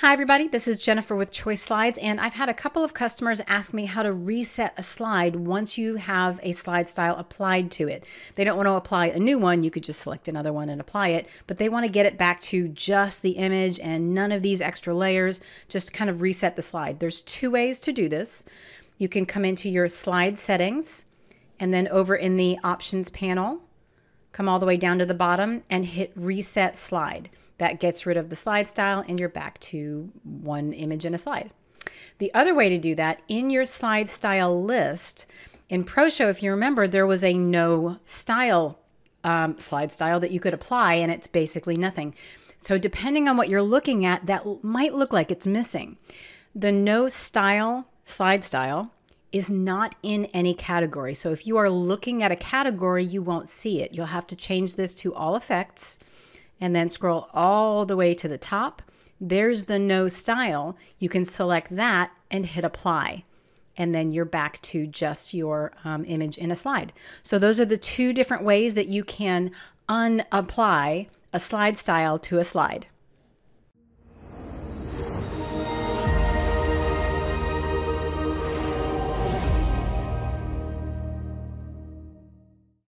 Hi, everybody. This is Jennifer with Choice Slides, and I've had a couple of customers ask me how to reset a slide once you have a slide style applied to it. They don't want to apply a new one, you could just select another one and apply it, but they want to get it back to just the image and none of these extra layers, just kind of reset the slide. There's two ways to do this. You can come into your slide settings, and then over in the options panel, come all the way down to the bottom and hit reset slide. That gets rid of the slide style and you're back to one image in a slide. The other way to do that, in your slide style list, in ProShow, if you remember, there was a no style um, slide style that you could apply and it's basically nothing. So depending on what you're looking at, that might look like it's missing. The no style slide style is not in any category. So if you are looking at a category, you won't see it. You'll have to change this to all effects and then scroll all the way to the top. There's the no style. You can select that and hit apply. And then you're back to just your um, image in a slide. So those are the two different ways that you can unapply a slide style to a slide.